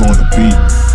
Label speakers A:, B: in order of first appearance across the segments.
A: On the beat.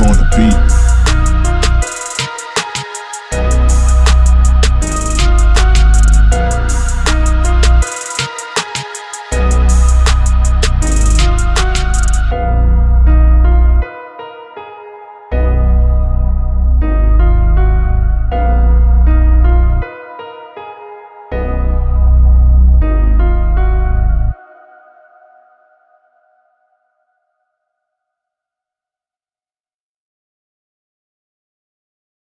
A: on the beat.